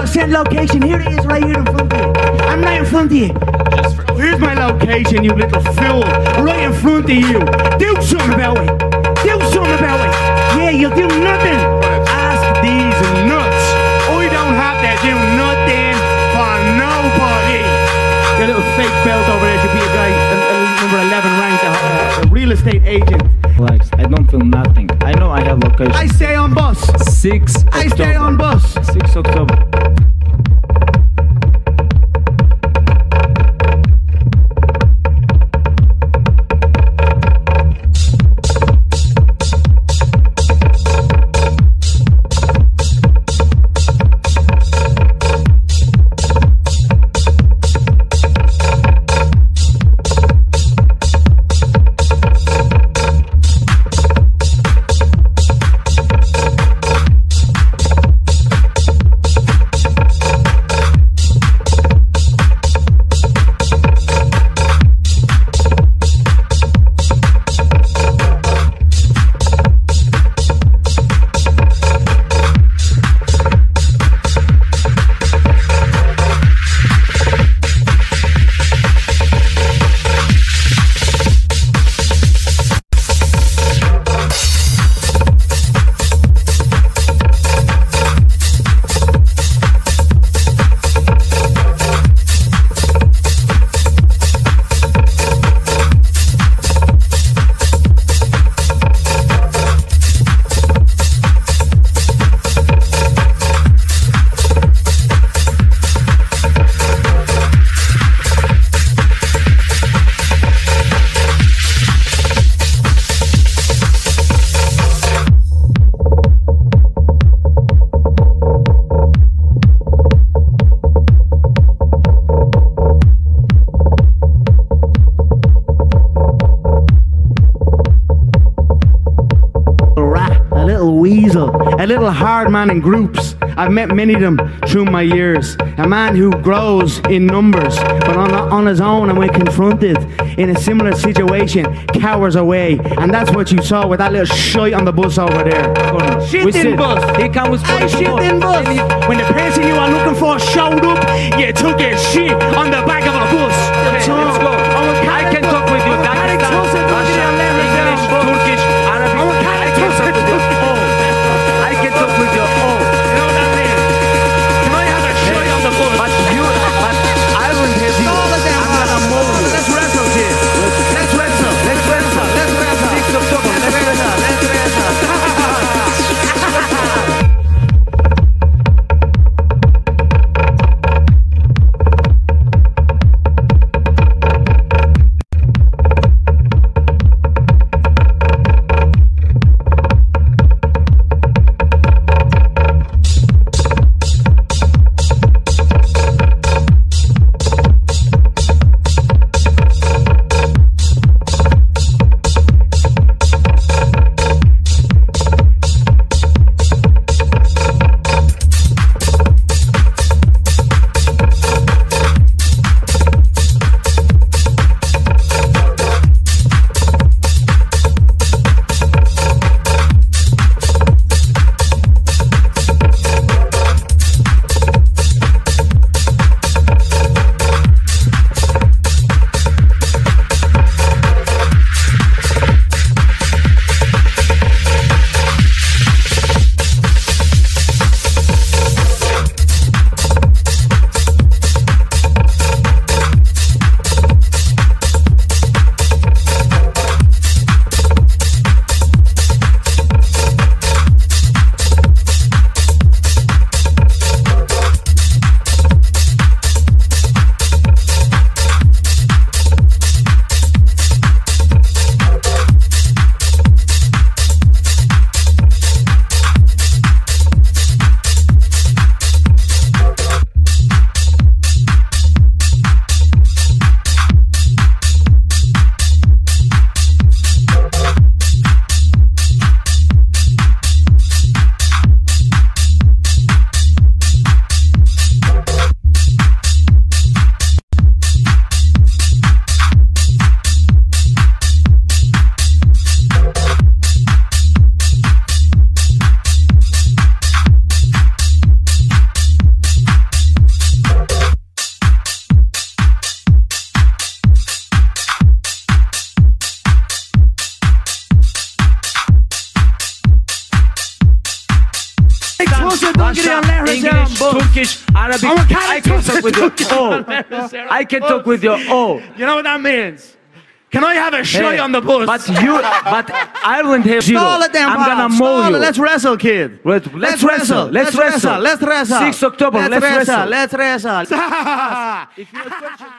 You say send your lo- send location. Here it is, right here in front of you. I'm right in front of you. Here's my location, you little fool. Right in front of you. Do something about it. Do something about it. Yeah, you'll do nothing. Ask these nuts. I don't have to do nothing for nobody. Your little fake belt over there should be a guy, a, a number 11 ranked, a, a real estate agent. Relax. I don't feel nothing. I I location. I stay on bus. 6 I stay on bus. 6 October. Little hard man in groups. I've met many of them through my years. A man who grows in numbers, but on, on his own and when confronted in a similar situation, cowers away. And that's what you saw with that little shite on the bus over there. Shit We in bus. Here comes I shit in bus. When the person you are looking for showed up, you took your shit on the back of a bus. English, both. Turkish, Arabic. I want Khaled I can talk with you all. I can talk with you all. You know what that means? Can I have a shot Hey, on the bus? But you, but Ireland have zero. Stall it I'm gonna mow you. Let's wrestle, kid. Let's- let's wrestle. Let's wrestle. Let's wrestle. 6 October, Let's let's wrestle. wrestle. Let's wrestle.